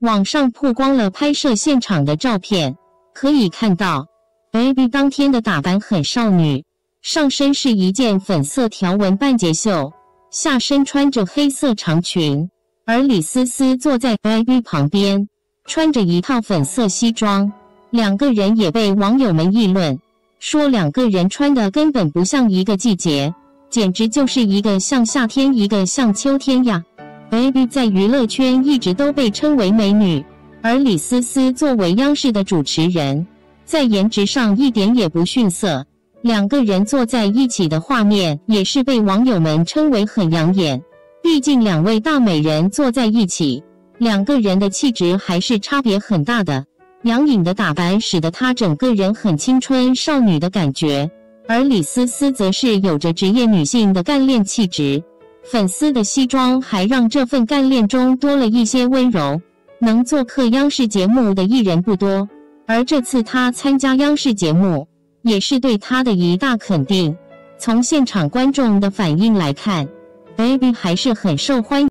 网上曝光了拍摄现场的照片，可以看到，Baby 当天的打扮很少女，上身是一件粉色条纹半截袖，下身穿着黑色长裙，而李思思坐在 Baby 旁边，穿着一套粉色西装，两个人也被网友们议论，说两个人穿的根本不像一个季节，简直就是一个像夏天，一个像秋天呀。Baby 在娱乐圈一直都被称为美女，而李思思作为央视的主持人，在颜值上一点也不逊色。两个人坐在一起的画面也是被网友们称为很养眼。毕竟两位大美人坐在一起，两个人的气质还是差别很大的。杨颖的打扮使得她整个人很青春少女的感觉，而李思思则是有着职业女性的干练气质。粉丝的西装还让这份干练中多了一些温柔。能做客央视节目的艺人不多，而这次他参加央视节目，也是对他的一大肯定。从现场观众的反应来看，Baby 还是很受欢迎。